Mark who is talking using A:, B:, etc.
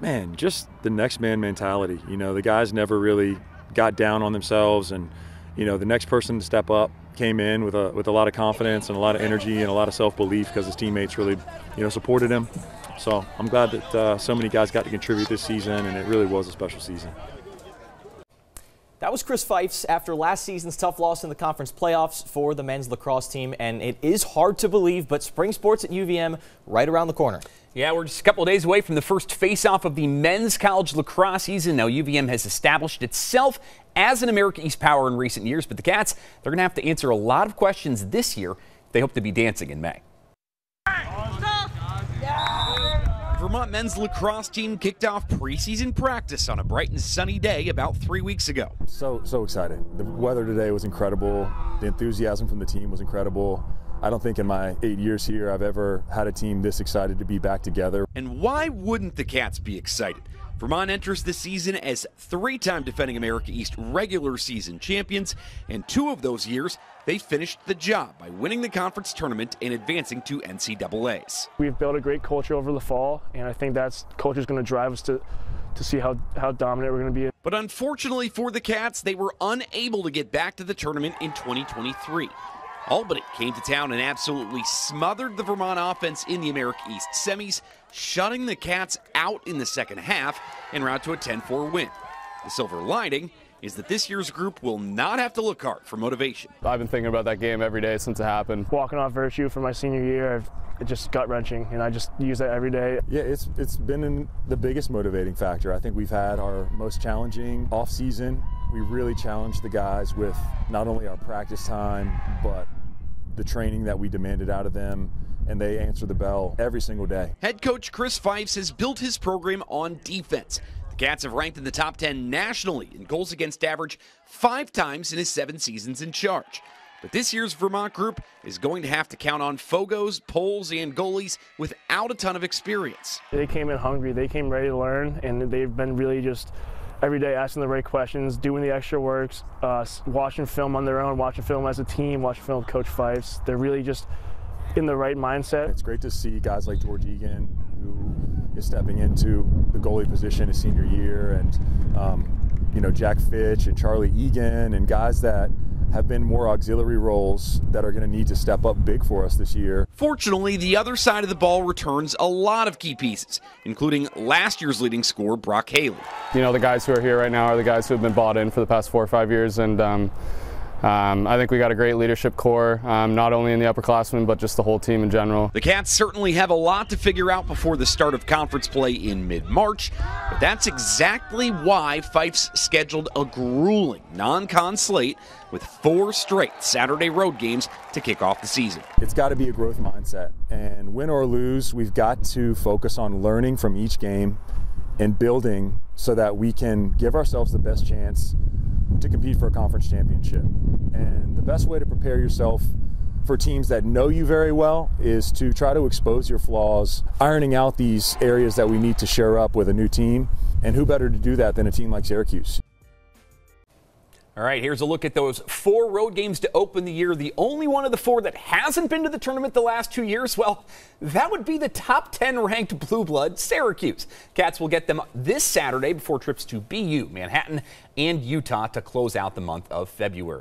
A: man, just the next man mentality. You know, the guys never really got down on themselves, and you know, the next person to step up came in with a with a lot of confidence and a lot of energy and a lot of self belief because his teammates really, you know, supported him. So I'm glad that uh, so many guys got to contribute this season, and it really was a special season.
B: That was Chris Feifs after last season's tough loss in the conference playoffs for the men's lacrosse team. And it is hard to believe, but spring sports at UVM right around the corner.
C: Yeah, we're just a couple of days away from the first face-off of the men's college lacrosse season. Now, UVM has established itself as an America East power in recent years, but the Cats, they're going to have to answer a lot of questions this year. They hope to be dancing in May. Vermont men's lacrosse team kicked off preseason practice on a bright and sunny day about three weeks ago.
A: So, so excited. The weather today was incredible. The enthusiasm from the team was incredible. I don't think in my eight years here I've ever had a team this excited to be back together.
C: And why wouldn't the Cats be excited? Vermont enters the season as three time defending America East regular season champions, and two of those years they finished the job by winning the conference tournament and advancing to NCAAs.
D: We've built a great culture over the fall, and I think that's culture is going to drive us to to see how, how dominant we're going to be.
C: But unfortunately for the Cats, they were unable to get back to the tournament in 2023. Albany came to town and absolutely smothered the Vermont offense in the America East semis, shutting the Cats out in the second half en route to a 10 4 win. The silver lining is that this year's group will not have to look hard for motivation.
E: I've been thinking about that game every day since it happened.
D: Walking off Virtue for my senior year, it just gut wrenching, and I just use that every day.
A: Yeah, it's it's been the biggest motivating factor. I think we've had our most challenging off season. We really challenged the guys with not only our practice time, but the training that we demanded out of them and they answer the bell every single day.
C: Head coach Chris Feifs has built his program on defense. The Cats have ranked in the top 10 nationally in goals against average five times in his seven seasons in charge. But this year's Vermont group is going to have to count on Fogos, poles, and goalies without a ton of experience.
D: They came in hungry, they came ready to learn, and they've been really just every day asking the right questions, doing the extra works, uh, watching film on their own, watching film as a team, watching film with Coach Feifs. They're really just in the right mindset.
A: It's great to see guys like George Egan, who is stepping into the goalie position his senior year, and um, you know Jack Fitch and Charlie Egan, and guys that have been more auxiliary roles that are going to need to step up big for us this year.
C: Fortunately, the other side of the ball returns a lot of key pieces, including last year's leading scorer, Brock Haley.
E: You know, the guys who are here right now are the guys who have been bought in for the past four or five years, and um, um, I think we got a great leadership core, um, not only in the upperclassmen, but just the whole team in general.
C: The Cats certainly have a lot to figure out before the start of conference play in mid March, but that's exactly why Feifs scheduled a grueling non con slate with four straight Saturday road games to kick off the season.
A: It's got to be a growth mindset, and win or lose, we've got to focus on learning from each game and building so that we can give ourselves the best chance to compete for a conference championship. And the best way to prepare yourself for teams that know you very well is to try to expose your flaws, ironing out these areas that we need to share up with a new team. And who better to do that than a team like Syracuse?
C: All right, here's a look at those four road games to open the year. The only one of the four that hasn't been to the tournament the last two years, well, that would be the top 10 ranked Blue Blood, Syracuse. Cats will get them this Saturday before trips to BU, Manhattan, and Utah to close out the month of February.